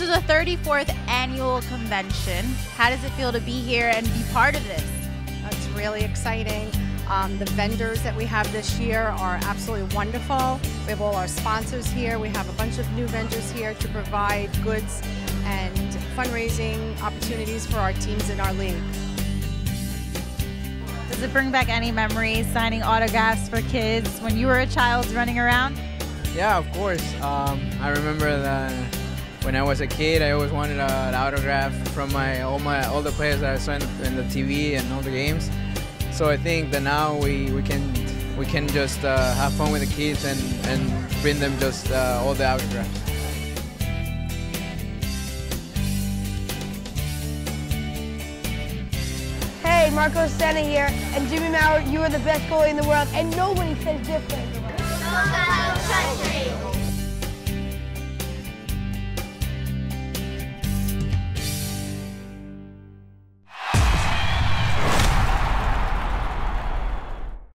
is the 34th annual convention. How does it feel to be here and be part of this? It's really exciting. Um, the vendors that we have this year are absolutely wonderful. We have all our sponsors here. We have a bunch of new vendors here to provide goods and fundraising opportunities for our teams in our league. Does it bring back any memories signing autographs for kids when you were a child running around? Yeah, of course. Um, I remember that when I was a kid, I always wanted an autograph from my all my all the players that I saw in the, in the TV and all the games. So I think that now we, we can we can just uh, have fun with the kids and, and bring them just uh, all the autographs. Hey, Marcos Senna here, and Jimmy Maurer, you are the best goalie in the world, and nobody says different.